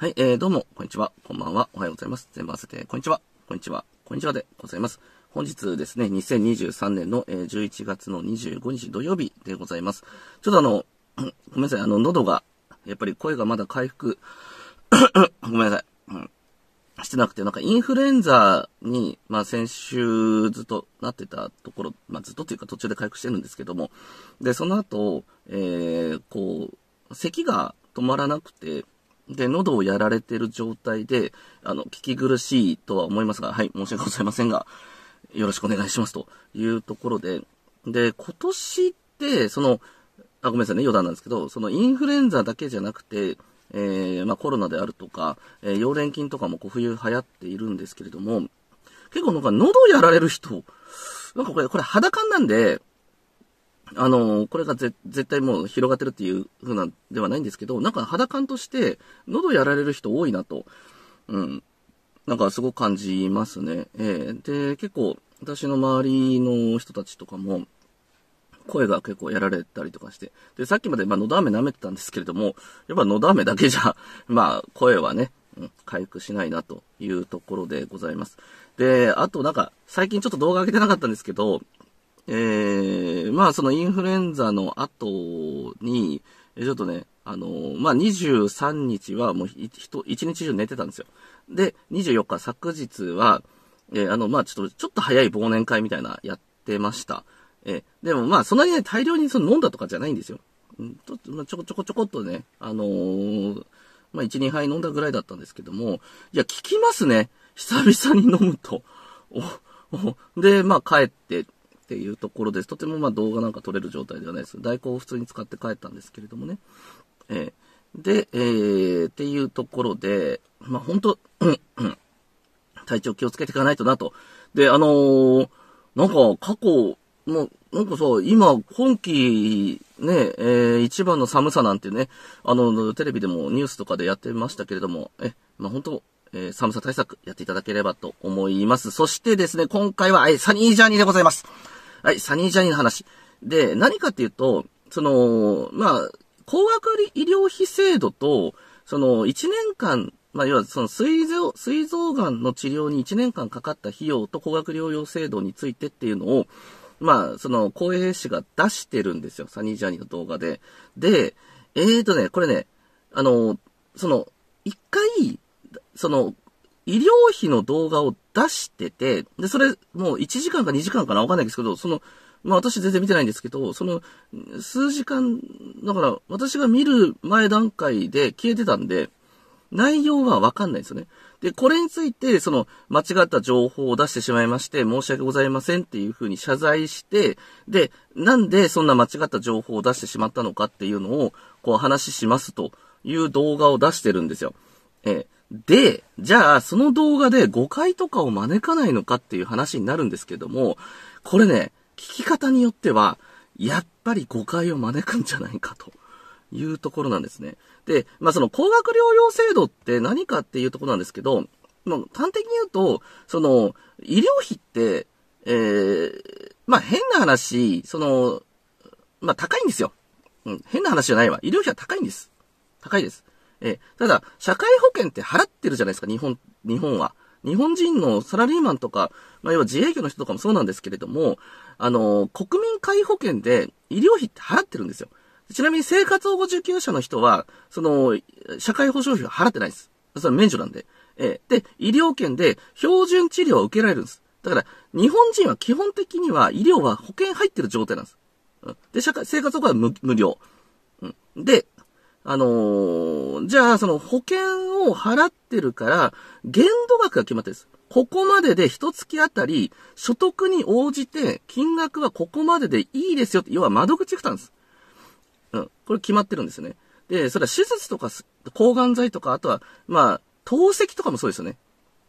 はい、えー、どうも、こんにちは、こんばんは、おはようございます。全部合わせて、こんにちは、こんにちは、こんにちはでございます。本日ですね、2023年の、えー、11月の25日土曜日でございます。ちょっとあの、ごめんなさい、あの、喉が、やっぱり声がまだ回復 ごめんなさい、うん、してなくて、なんかインフルエンザに、まあ先週ずっとなってたところ、まあずっとというか途中で回復してるんですけども、で、その後、えー、こう、咳が止まらなくて、で、喉をやられてる状態で、あの、聞き苦しいとは思いますが、はい、申し訳ございませんが、よろしくお願いしますというところで、で、今年って、その、あ、ごめんなさいね、余談なんですけど、そのインフルエンザだけじゃなくて、えー、まあコロナであるとか、えー、溶連菌とかもこう冬流行っているんですけれども、結構なんか喉やられる人、なんかこれ、これ肌感なんで、あの、これが絶対もう広がってるっていう風なんではないんですけど、なんか肌感として喉やられる人多いなと、うん。なんかすごく感じますね。えー、で、結構私の周りの人たちとかも、声が結構やられたりとかして。で、さっきまでまあ喉飴舐めてたんですけれども、やっぱ喉飴だけじゃ、まあ声はね、うん、回復しないなというところでございます。で、あとなんか、最近ちょっと動画上げてなかったんですけど、えー、まあそのインフルエンザの後に、ちょっとね、あのー、まあ23日はもう一日中寝てたんですよ。で、24日、昨日は、えー、あの、まあちょっと、ちょっと早い忘年会みたいなやってました。えー、でもまあそんなにね、大量にその飲んだとかじゃないんですよ。んちょっと、まあ、ちょこちょこちょこっとね、あのー、まあ1、2杯飲んだぐらいだったんですけども、いや、効きますね。久々に飲むと。で、まあ帰って、っていうところです。とてもま動画なんか撮れる状態ではないです。代行を普通に使って帰ったんですけれどもね。えー、で、えー、っていうところで、まあ本当、体調気をつけていかないとなと。で、あのー、なんか過去、もう、なんかさ、今、今季、ね、えー、一番の寒さなんてね、あの、テレビでもニュースとかでやってましたけれども、え、まあ、本当えー、寒さ対策やっていただければと思います。そしてですね、今回は、え、サニージャーニーでございます。はい、サニージャニーの話。で、何かっていうと、その、まあ、高額医療費制度と、その、1年間、まあ、要は、その、膵臓、膵臓がんの治療に1年間かかった費用と高額療養制度についてっていうのを、まあ、その、公営士が出してるんですよ。サニージャニーの動画で。で、えーとね、これね、あの、その、一回、その、医療費の動画を出してて、で、それ、もう1時間か2時間かなわかんないですけど、その、まあ私全然見てないんですけど、その、数時間、だから私が見る前段階で消えてたんで、内容はわかんないですよね。で、これについて、その、間違った情報を出してしまいまして、申し訳ございませんっていうふうに謝罪して、で、なんでそんな間違った情報を出してしまったのかっていうのを、こう話しますという動画を出してるんですよ。えーで、じゃあ、その動画で誤解とかを招かないのかっていう話になるんですけども、これね、聞き方によっては、やっぱり誤解を招くんじゃないかというところなんですね。で、まあその高額療養制度って何かっていうところなんですけど、まあ、端的に言うと、その、医療費って、えー、まあ変な話、その、まあ高いんですよ。うん、変な話じゃないわ。医療費は高いんです。高いです。えただ、社会保険って払ってるじゃないですか、日本、日本は。日本人のサラリーマンとか、まあ、要は自営業の人とかもそうなんですけれども、あの、国民皆保険で医療費って払ってるんですよ。ちなみに生活保護受給者の人は、その、社会保障費は払ってないです。それは免除なんで。えー、で、医療圏で標準治療を受けられるんです。だから、日本人は基本的には医療は保険入ってる状態なんです。うん、で、社会、生活保護は無無料。うん、で、あのー、じゃあ、その保険を払ってるから、限度額が決まってるんです。ここまでで一月あたり、所得に応じて、金額はここまででいいですよって、要は窓口負担です。うん。これ決まってるんですよね。で、それは手術とか、抗がん剤とか、あとは、まあ、透析とかもそうですよね。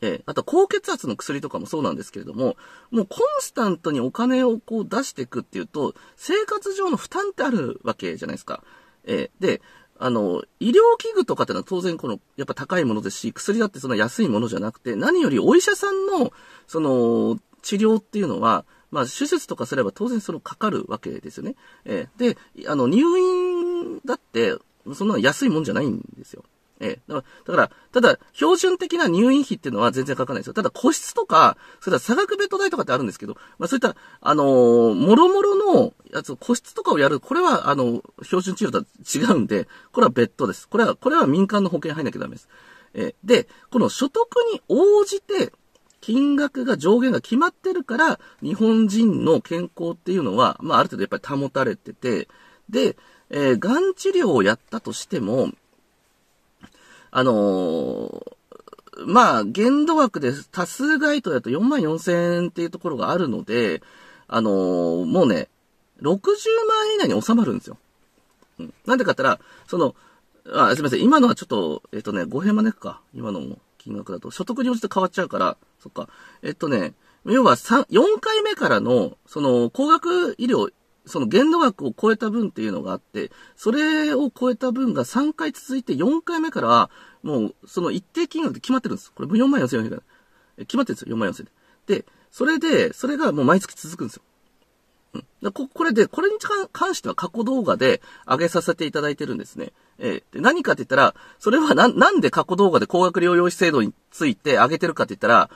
ええ、あと高血圧の薬とかもそうなんですけれども、もうコンスタントにお金をこう出していくっていうと、生活上の負担ってあるわけじゃないですか。ええ、で、あの、医療器具とかってのは当然この、やっぱ高いものですし、薬だってその安いものじゃなくて、何よりお医者さんの、その、治療っていうのは、まあ、手術とかすれば当然そのかかるわけですよね。えー、で、あの、入院だって、そんな安いもんじゃないんですよ。ええ。だから、だからただ、標準的な入院費っていうのは全然かかないですよ。ただ、個室とか、それから差額ベッド代とかってあるんですけど、まあそういった、あのー、もろもろのやつ、個室とかをやる、これは、あの、標準治療とは違うんで、これは別途です。これは、これは民間の保険入んなきゃダメです。えー、で、この所得に応じて、金額が上限が決まってるから、日本人の健康っていうのは、まあある程度やっぱり保たれてて、で、えー、癌治療をやったとしても、あのー、まあ、限度枠で多数該当だと4万4千円っていうところがあるので、あのー、もうね、60万円以内に収まるんですよ。うん。なんでかって言ったら、その、あ、すみません。今のはちょっと、えっ、とね、5円招くか。今の金額だと。所得に応じて変わっちゃうから、そっか。えっとね、要は3、4回目からの、その、高額医療その限度額を超えた分っていうのがあって、それを超えた分が3回続いて4回目からは、もう、その一定金額で決まってるんです。これ4万4千円決まってるんですよ、4万4千円で。それで、それがもう毎月続くんですよ。うん。ここれで、これに関しては過去動画で上げさせていただいてるんですね。えー、で何かって言ったら、それはな、なんで過去動画で高額療養費制度について上げてるかって言ったら、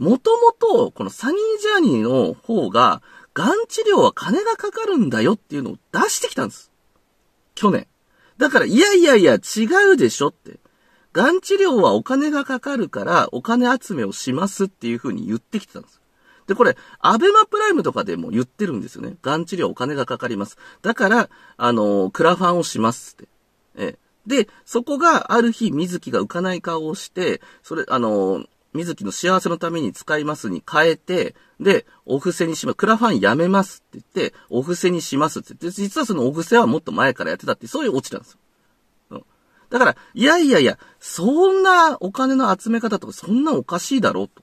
もともと、このサニージャーニーの方が、がん治療は金がかかるんだよっていうのを出してきたんです。去年。だから、いやいやいや、違うでしょって。がん治療はお金がかかるから、お金集めをしますっていう風に言ってきてたんです。で、これ、アベマプライムとかでも言ってるんですよね。がん治療お金がかかります。だから、あの、クラファンをしますって。えで、そこがある日、水木が浮かない顔をして、それ、あの、水木の幸せのために使いますに変えて、で、お布施にします。クラファンやめますって言って、お布施にしますって言って、実はそのお布施はもっと前からやってたって、そういうオチなんですよ。うん。だから、いやいやいや、そんなお金の集め方とか、そんなおかしいだろうと。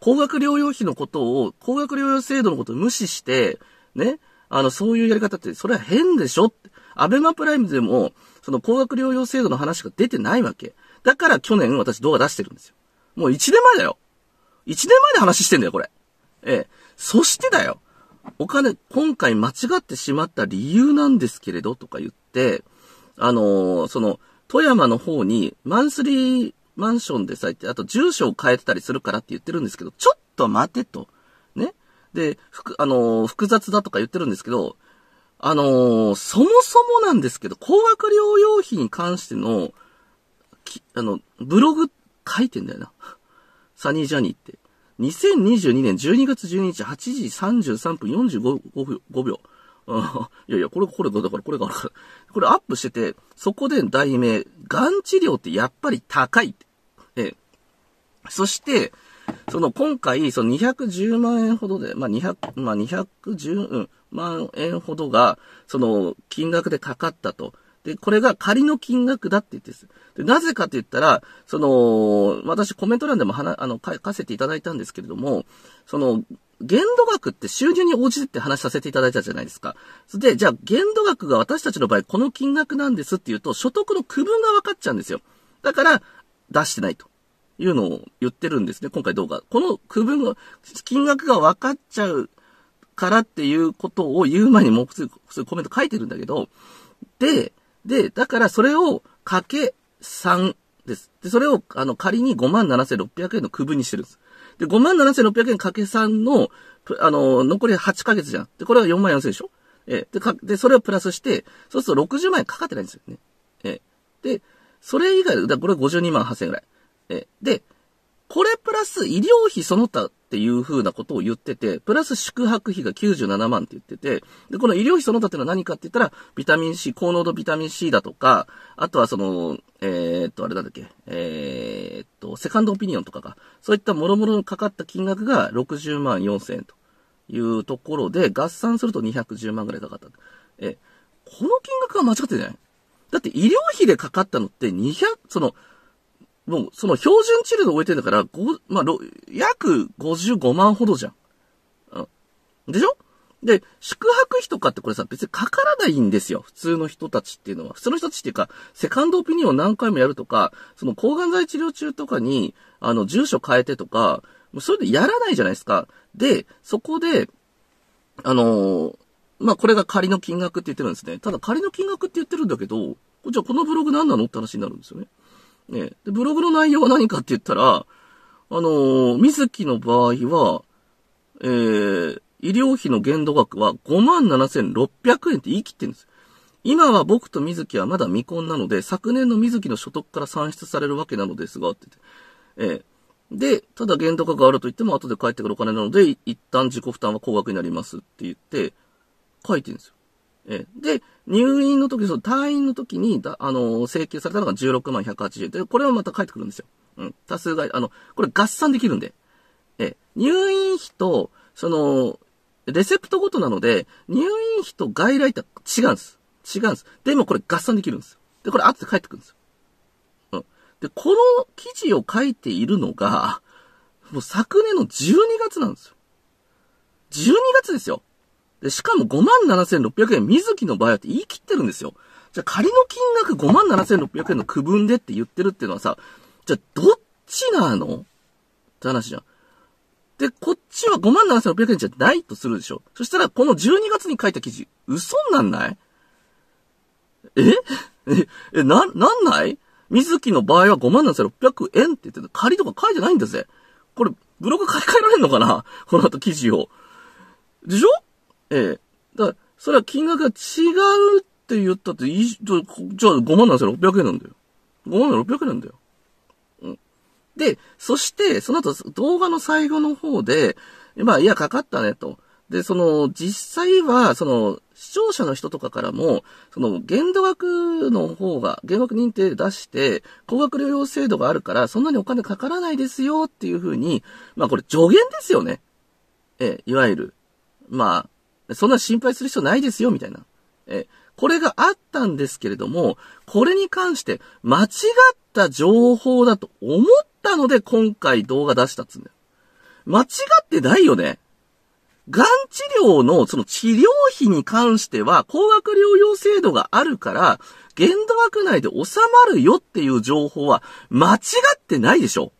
高額療養費のことを、高額療養制度のことを無視して、ね、あの、そういうやり方って、それは変でしょって。アベマプライムでも、その高額療養制度の話が出てないわけ。だから去年私動画出してるんですよ。もう1年前だよ。1年前で話してんだよ、これ。ええ。そしてだよ。お金、今回間違ってしまった理由なんですけれど、とか言って、あのー、その、富山の方に、マンスリーマンションでさ、ってあと住所を変えてたりするからって言ってるんですけど、ちょっと待てと。ね。で、ふあのー、複雑だとか言ってるんですけど、あのー、そもそもなんですけど、高額療養費に関しての、あの、ブログ書いてんだよな。サニージャニーって。2022年12月12日8時33分45秒。いやいや、これ、これ、だからこれがあるから。これアップしてて、そこで題名、がん治療ってやっぱり高いって。えそして、その今回、その210万円ほどで、まあ、200、まあ、210万円ほどが、その金額でかかったと。で、これが仮の金額だって言ってです。で、なぜかって言ったら、その、私コメント欄でも話、あの、書かせていただいたんですけれども、その、限度額って収入に応じてって話させていただいたじゃないですか。で、じゃあ限度額が私たちの場合この金額なんですっていうと、所得の区分が分かっちゃうんですよ。だから、出してないと。いうのを言ってるんですね、今回動画。この区分が、金額が分かっちゃうからっていうことを言う前にもう普通コメント書いてるんだけど、で、で、だからそれをかけ3です。で、それを、あの、仮に57,600円の区分にしてるんです。で、57,600円かけ3の、あの、残り8ヶ月じゃん。で、これは4万4000でしょ？えで、か、で、それをプラスして、そうすると60万円かかってないんですよね。えで、それ以外、だこれ52万8千円ぐらい。えで、これプラス医療費その他っていう風なことを言ってて、プラス宿泊費が97万って言ってて、で、この医療費その他っていうのは何かって言ったら、ビタミン C、高濃度ビタミン C だとか、あとはその、えー、っと、あれなんだっけ、えー、っと、セカンドオピニオンとかが、そういった諸々にかかった金額が60万4千円というところで、合算すると210万ぐらいかかった。え、この金額が間違ってないだって医療費でかかったのって200、その、もう、その標準治療で終えてんだから、ご、まあ、約55万ほどじゃん。うん。でしょ？で、宿泊費とかってこれさ、別にかからないんですよ。普通の人たちっていうのは。普通の人たちっていうか、セカンドオピニオン何回もやるとか、その抗がん剤治療中とかに、あの、住所変えてとか、もうそれでやらないじゃないですか。で、そこで、あのー、まあ、これが仮の金額って言ってるんですね。ただ仮の金額って言ってるんだけど、じゃあこのブログ何なの？って話になるんですよね。ねで、ブログの内容は何かって言ったら、あのー、水木の場合は、えー、医療費の限度額は57,600円って言い切ってるんです。今は僕と水木はまだ未婚なので、昨年の水木の所得から算出されるわけなのですが、って言って。えー、で、ただ限度額があると言っても後で返ってくるお金なので、一旦自己負担は高額になりますって言って、書いてるんですよ。え、で、入院の時、その退院の時に、だあの、請求されたのが16万180円。で、これはまた返ってくるんですよ。うん。多数が、あの、これ合算できるんで。え、入院費と、その、レセプトごとなので、入院費と外来って違うんです。違うんです。でもこれ合算できるんですよ。で、これ後で返ってくるんですよ。うん。で、この記事を書いているのが、もう昨年の12月なんですよ。12月ですよ。で、しかも57,600円、水木の場合はって言い切ってるんですよ。じゃ仮の金額57,600円の区分でって言ってるっていうのはさ、じゃどっちなの？って話じゃん。で、こっちは57,600円じゃないとするでしょ。そしたら、この12月に書いた記事、嘘になんない？え？え、え、な、なんない？水木の場合は57,600円って言ってた。仮とか書いてないんだぜ。これ、ブログ書き換えられんのかな？この後記事を。でしょ？ええ。だから、それは金額が違うって言ったっていい、じゃあ5万7600円なんだよ。57,600円なんだよ。うん。で、そして、その後、動画の最後の方で、まあ、いや、かかったね、と。で、その、実際は、その、視聴者の人とかからも、その、限度額の方が、限額認定出して、高額療養制度があるから、そんなにお金かからないですよっていうふうに、まあこれ助言ですよね。ええ、いわゆる。まあ、そんな心配する必要ないですよ、みたいな。え、これがあったんですけれども、これに関して間違った情報だと思ったので今回動画出したっつうんだよ。間違ってないよね。がん治療のその治療費に関しては、高額療養制度があるから、限度額内で収まるよっていう情報は間違ってないでしょ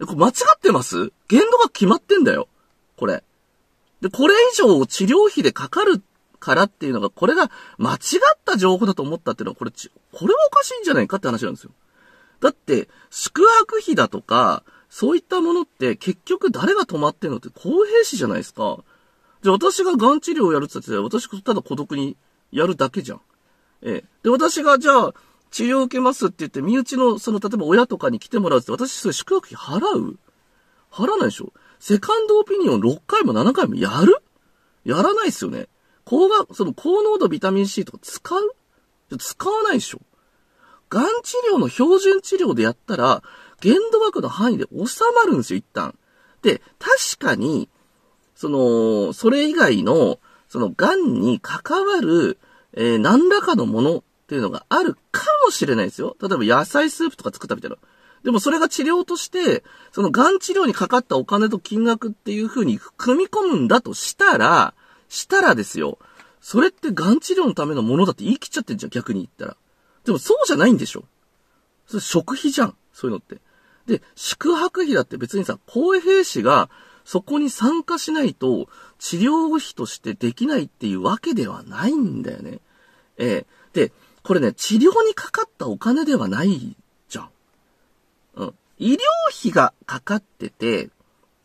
これ間違ってます？限度額決まってんだよ。これ。で、これ以上治療費でかかるからっていうのが、これが間違った情報だと思ったっていうのは、これ、これはおかしいんじゃないかって話なんですよ。だって、宿泊費だとか、そういったものって結局誰が止まってんのって公平士じゃないですか。じゃあ私が癌治療をやるって言ったら私ただ孤独にやるだけじゃん。ええ。で、私がじゃあ治療を受けますって言って、身内のその例えば親とかに来てもらうって私それ宿泊費払う？払わないでしょ？セカンドオピニオン6回も7回もやる？やらないっすよね。高が、その高濃度ビタミン C とか使う？使わないでしょ癌治療の標準治療でやったら、限度額の範囲で収まるんですよ、一旦。で、確かに、その、それ以外の、その、癌に関わる、えー、何らかのものっていうのがあるかもしれないですよ。例えば野菜スープとか作ったみたいな。でもそれが治療として、その癌治療にかかったお金と金額っていう風に組み込むんだとしたら、したらですよ。それって癌治療のためのものだって言い切っちゃってんじゃん、逆に言ったら。でもそうじゃないんでしょ。それ食費じゃん、そういうのって。で、宿泊費だって別にさ、公平士がそこに参加しないと治療費としてできないっていうわけではないんだよね。えー、で、これね、治療にかかったお金ではない。医療費がかかってて、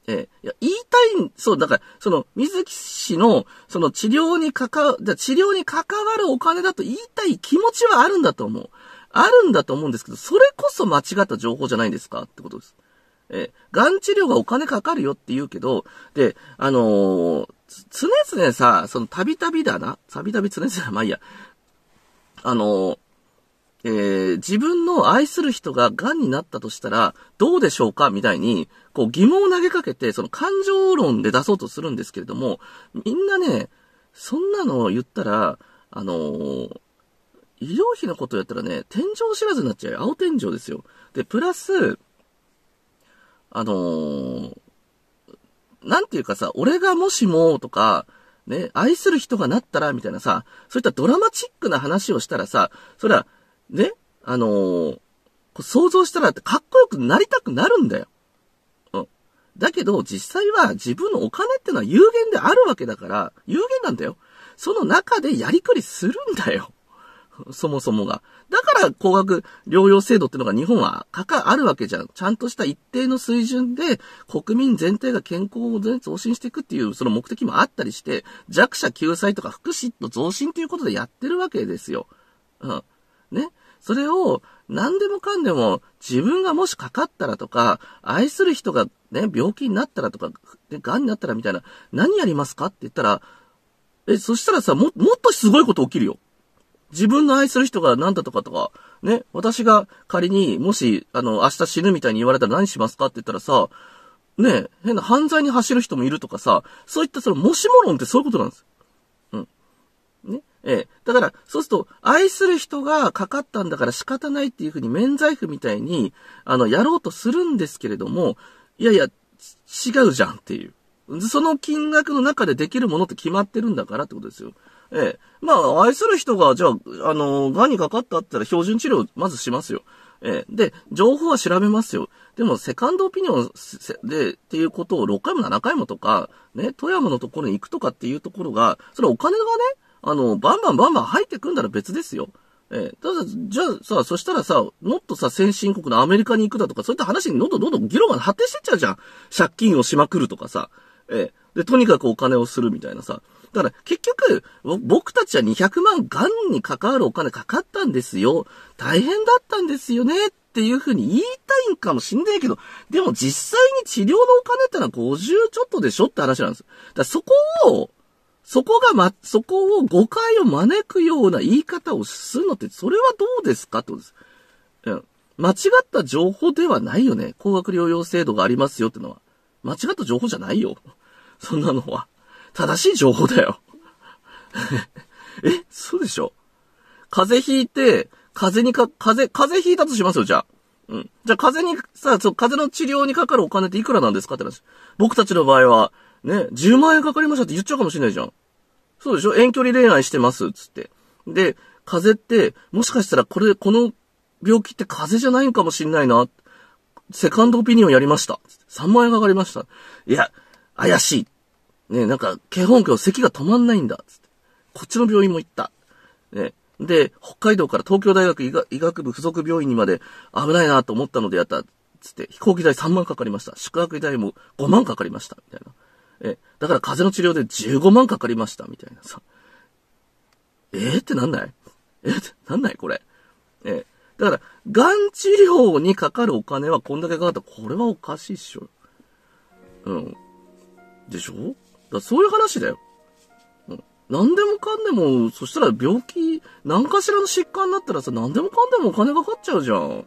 えー、いや、言いたい、そう、だから、その、水木氏の、その治療にかか、治療に関わるお金だと言いたい気持ちはあるんだと思う。あるんだと思うんですけど、それこそ間違った情報じゃないんですかってことです。えがん治療がお金かかるよって言うけど、で、あのー、常々さ、そのたびたびだな、たびたび常々、まあいいや、あの、ー、自分の愛する人が癌になったとしたら、どうでしょうか？みたいに、こう疑問を投げかけて、その感情論で出そうとするんですけれども、みんなね、そんなのを言ったら、あのー、医療費のことやったらね、天井知らずになっちゃう。青天井ですよ。で、プラス、あのー、なんていうかさ、俺がもしもとか、ね、愛する人がなったら、みたいなさ、そういったドラマチックな話をしたらさ、それは、ね、あのー、想像したらってかっこよくなりたくなるんだよ。うん。だけど、実際は自分のお金ってのは有限であるわけだから、有限なんだよ。その中でやりくりするんだよ。そもそもが。だから高額療養制度ってのが日本はかか、あるわけじゃん。ちゃんとした一定の水準で国民全体が健康を増進していくっていうその目的もあったりして、弱者救済とか福祉の増進ということでやってるわけですよ。うん。ね。それを何でもかんでも自分がもしかかったらとか、愛する人がね、病気になったらとか、ね、癌になったらみたいな、何やりますかって言ったら、え、そしたらさ、も、もっとすごいこと起きるよ。自分の愛する人が何だとかとか、ね、私が仮にもし、あの、明日死ぬみたいに言われたら何しますかって言ったらさ、ね、変な犯罪に走る人もいるとかさ、そういったその、もしも論ってそういうことなんです。ええ。だから、そうすると、愛する人がかかったんだから仕方ないっていうふうに免罪符みたいに、あの、やろうとするんですけれども、いやいや、違うじゃんっていう。その金額の中でできるものって決まってるんだからってことですよ。ええ。まあ、愛する人が、じゃあ、あの、癌にかかったって言ったら標準治療まずしますよ。ええ。で、情報は調べますよ。でも、セカンドオピニオンで、っていうことを6回も7回もとか、ね、富山のところに行くとかっていうところが、それお金がね、あの、バンバンバンバン入ってくんだら別ですよ。ええただ、じゃあさ、そしたらさ、もっとさ、先進国のアメリカに行くだとか、そういった話にどんどんどんどん議論が発展してっちゃうじゃん。借金をしまくるとかさ。ええで、とにかくお金をするみたいなさ。だから、結局、僕たちは200万ガンに関わるお金かかったんですよ。大変だったんですよね。っていうふうに言いたいんかもしんないけど、でも実際に治療のお金ってのは50ちょっとでしょって話なんです。だからそこを、そこがま、そこを誤解を招くような言い方をするのって、それはどうですか？ってことです。うん。間違った情報ではないよね。高額療養制度がありますよってのは。間違った情報じゃないよ。そんなのは。正しい情報だよ。え、そうでしょ？風邪ひいて、風邪にか、風邪、風邪ひいたとしますよ、じゃあ。うん。じゃあ風邪に、さ、そう、風邪の治療にかかるお金っていくらなんですかって話。僕たちの場合は、ね、10万円かかりましたって言っちゃうかもしれないじゃん。そうでしょ？遠距離恋愛してます、つって。で、風邪って、もしかしたらこれ、この病気って風邪じゃないんかもしんないな。セカンドオピニオンやりました。3万円かかりました。いや、怪しい。ね、なんか、基本今日咳が止まんないんだ。つって。こっちの病院も行った。ね。で、北海道から東京大学医学部附属病院にまで危ないなと思ったのでやった。つって、飛行機代3万かかりました。宿泊代も5万かかりました。みたいな。え、だから風邪の治療で15万かかりました、みたいなさ。えー、ってなんない？えー、ってなんないこれ？えー、だから、癌治療にかかるお金はこんだけかかった、これはおかしいっしょ。うん。でしょ？だそういう話だよ。うん。何でもかんでも、そしたら病気、何かしらの疾患になったらさ、何でもかんでもお金かかっちゃうじゃん。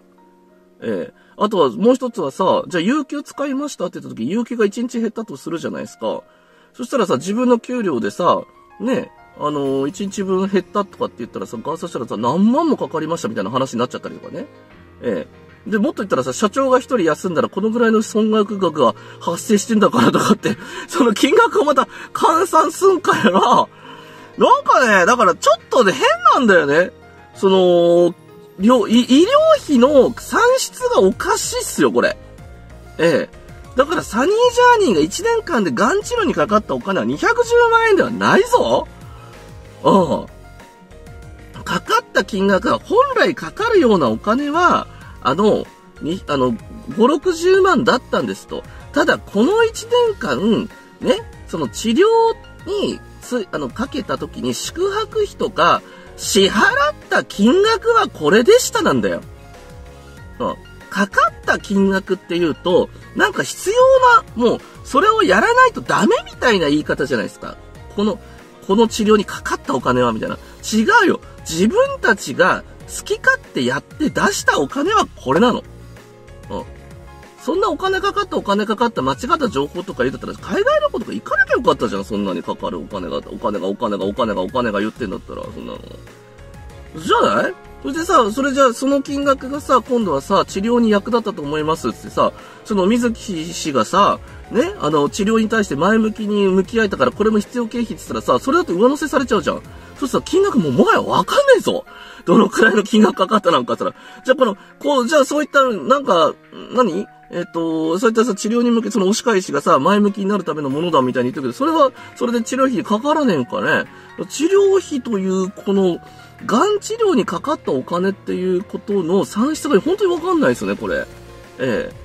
ええあとはもう一つはさ、じゃあ有給使いましたって言った時、有給が1日減ったとするじゃないですか。そしたらさ、自分の給料でさ、ね、あのー、1日分減ったとかって言ったらさ、ガーサしたらさ、何万もかかりましたみたいな話になっちゃったりとかね。ええ。で、もっと言ったらさ、社長が一人休んだらこのぐらいの損害額が発生してんだからとかって、その金額をまた換算すんかやな。なんかね、だからちょっとね、変なんだよね。その、医療費の算出がおかしいっすよ、これ。ええ。だからサニージャーニーが1年間でガン治療にかかったお金は210万円ではないぞうん。かかった金額が本来かかるようなお金は、あの、に、あの、5、60万だったんですと。ただ、この1年間、ね、その治療に、つ、あの、かけた時に宿泊費とか、支払った金額はこれでしたなんだよ。うん。かかった金額っていうと、なんか必要な、もう、それをやらないとダメみたいな言い方じゃないですか。この、この治療にかかったお金は、みたいな。違うよ。自分たちが好き勝手やって出したお金はこれなの。そんなお金かかったお金かかった間違った情報とか言ったら、海外旅行とか行かなきゃよかったじゃん、そんなにかかるお金が、お金が、お金が、お金が、お金が言ってんだったら、そんなの。じゃないそれでさ、それじゃあその金額がさ、今度はさ、治療に役立ったと思いますってさ、その水木氏がさ、ね、あの、治療に対して前向きに向き合えたから、これも必要経費って言ったらさ、それだと上乗せされちゃうじゃん。そしたら金額ももはやわかんないぞ。どのくらいの金額かかったなんかったら。じゃあこの、こう、じゃあそういった、なんか、何？えっ、と、そういったさ、治療に向け、その押し返しがさ、前向きになるためのものだみたいに言ってるけど、それは、それで治療費かからねえんかね。治療費という、この、がん治療にかかったお金っていうことの算出が本当にわかんないですよね、これ。ええ。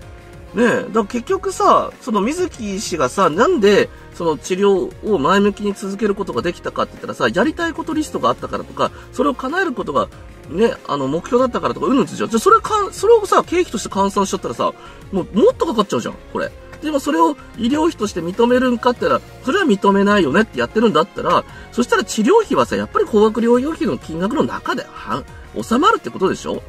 ねえ、だから結局さ、その水木氏がさ、なんで、その治療を前向きに続けることができたかって言ったらさ、やりたいことリストがあったからとか、それを叶えることが、ね、あの、目標だったからとか、うんぬんつじゃん。じゃ、それかん、それをさ、経費として換算しちゃったらさ、もう、もっとかかっちゃうじゃん、これ。でもそれを医療費として認めるんかって言ったら、それは認めないよねってやってるんだったら、そしたら治療費はさ、やっぱり高額療養費の金額の中で、は、収まるってことでしょ？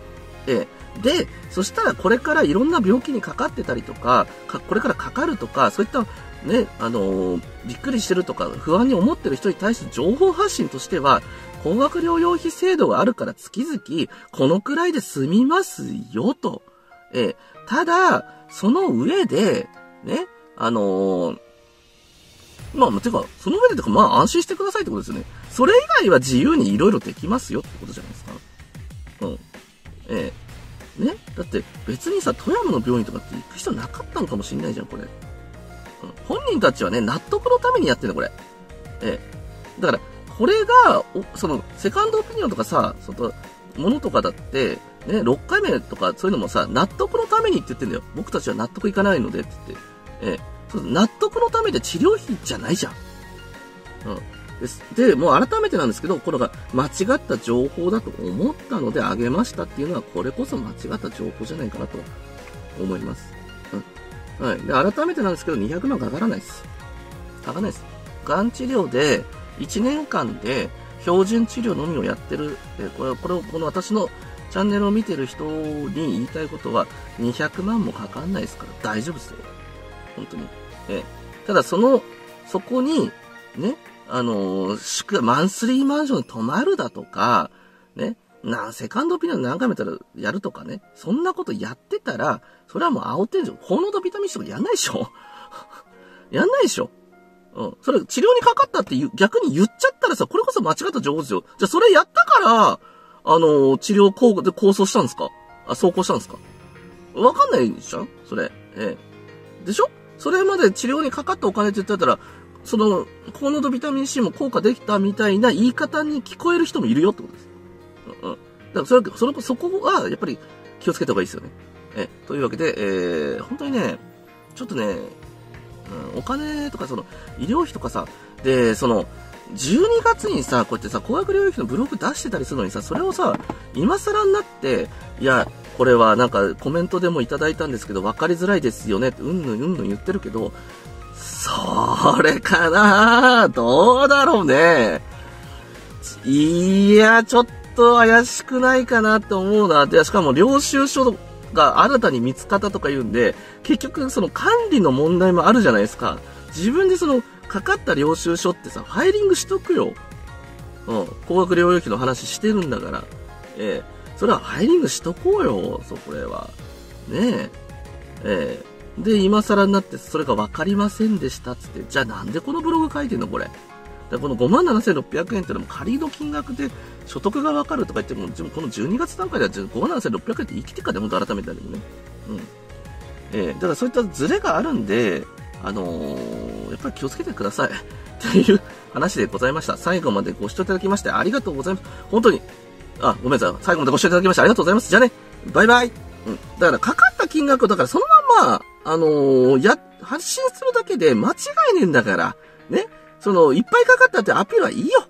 ええ。で、そしたらこれからいろんな病気にかかってたりとか、かこれからかかるとか、そういったね、あのー、びっくりしてるとか、不安に思ってる人に対して情報発信としては、高額療養費制度があるから月々、このくらいで済みますよ、と。えただ、その上で、ね、あのー、まあ、てか、その上でとか、まあ安心してくださいってことですよね。それ以外は自由にいろいろできますよってことじゃないですか。うん。ええねだって別にさ、富山の病院とかって行く必要なかったのかもしんないじゃん、これ。うん本人たちはね、納得のためにやってるの、これ。ええ。だから、これが、その、セカンドオピニオンとかさ、その、ものとかだって、ね、6回目とかそういうのもさ、納得のためにって言ってんだよ。僕たちは納得いかないのでって言って。ええ。納得のためで治療費じゃないじゃん。うん。です。で、もう改めてなんですけど、これが間違った情報だと思ったのであげましたっていうのは、これこそ間違った情報じゃないかなと思います。うんはい。で、改めてなんですけど、200万かからないです。かからないです。がん治療で、1年間で標準治療のみをやってる、えこれ、これを、この私のチャンネルを見てる人に言いたいことは、200万もかかんないですから大丈夫ですよ。本当に。えただ、その、そこに、ね、あのー、宿、マンスリーマンションに泊まるだとか、ね、な、セカンドオピニオン何回もやるとかね、そんなことやってたら、それはもう青天井、高濃度ビタミン C とかやんないでしょ やんないでしょうん。それ、治療にかかったって逆に言っちゃったらさ、これこそ間違った情報ですよ。じゃあそれやったから、あのー、治療構で構想したんですか？あ、走行したんですか？わかんないじゃん？それ。ええ。でしょ？それまで治療にかかったお金って言ってたら、その、高濃度ビタミン C も効果できたみたいな言い方に聞こえる人もいるよってことです。うん。だからそれ、その、そこは、やっぱり気をつけた方がいいですよね。え、というわけで、えー、本当にね、ちょっとね、うん、お金とかその、医療費とかさ、で、その、12月にさ、こうやってさ、高額療養費のブログ出してたりするのにさ、それをさ、今更になって、いや、これはなんかコメントでもいただいたんですけど、分かりづらいですよねって、うんぬんうんぬん言ってるけど、それかなどうだろうね。いや、ちょっと怪しくないかなって思うな。で、しかも領収書が新たに見つかったとか言うんで、結局その管理の問題もあるじゃないですか。自分でその、かかった領収書ってさ、ファイリングしとくよ。うん。高額療養費の話してるんだから。ええー、それはファイリングしとこうよ。そう、これは。ねえ。ええー、で、今更になってそれが分かりませんでしたっつって、じゃあなんでこのブログ書いてんのこれ。でこの57,600円ってのも仮の金額で所得がわかるとか言っても、この12月段階では57,600円って生きてかで本当改めてだけどね。うん。えー、だからそういったズレがあるんで、あのー、やっぱり気をつけてください。っていう話でございました。最後までご視聴いただきましてありがとうございます。本当に、あ、ごめんなさい。最後までご視聴いただきましてありがとうございます。じゃあね、バイバイ。うん。だからかかった金額だからそのまんま、あのー、や、発信するだけで間違いねえんだから、ね。その、いっぱいかかったってアピールはいいよ。